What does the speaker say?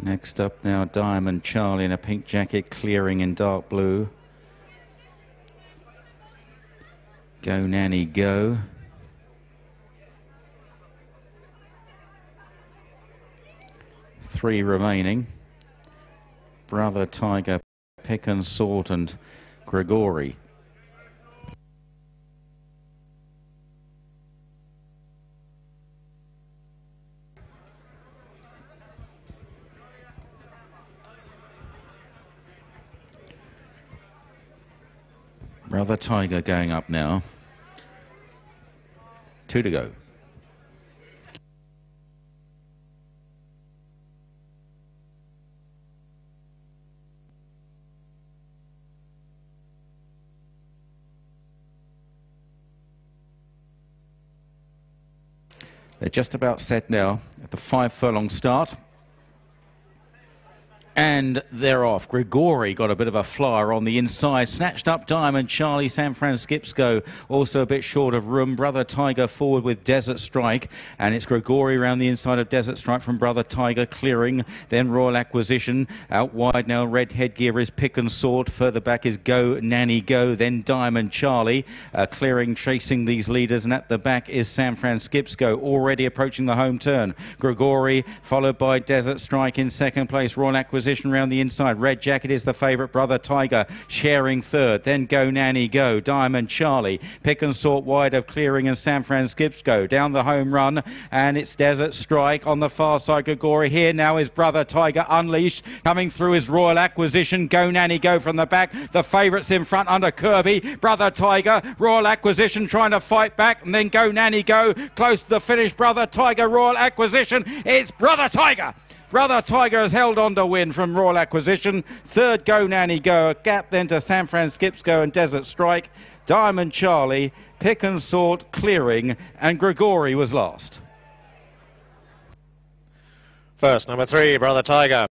Next up now, Diamond Charlie in a pink jacket, clearing in dark blue. Go Nanny Go. Three remaining. Brother Tiger, Pick and Sort and Grigori. Brother Tiger going up now. Two to go. They're just about set now at the five furlong start and they're off. Grigori got a bit of a flyer on the inside. Snatched up Diamond Charlie. San Francisco also a bit short of room. Brother Tiger forward with Desert Strike. And it's Grigori around the inside of Desert Strike from Brother Tiger clearing. Then Royal Acquisition. Out wide now. Red headgear is Pick and Sword. Further back is Go Nanny Go. Then Diamond Charlie uh, clearing, chasing these leaders. And at the back is San Francisco already approaching the home turn. Grigori followed by Desert Strike in second place. Royal Acquisition position the inside. Red Jacket is the favourite. Brother Tiger sharing third. Then Go Nanny Go. Diamond Charlie. Pick and sort wide of Clearing and San Francisco. Down the home run. And it's Desert Strike on the far side. Grigori here now is Brother Tiger unleashed. Coming through his Royal Acquisition. Go Nanny Go from the back. The favourites in front under Kirby. Brother Tiger. Royal Acquisition trying to fight back. And then Go Nanny Go. Close to the finish. Brother Tiger. Royal Acquisition. It's Brother Tiger. Brother Tiger has held on to win from Royal Acquisition. Third Go Nanny Go. A gap then to San Francisco and Desert Strike. Diamond Charlie, Pick and Sort, Clearing, and Grigori was last. First, number three, Brother Tiger.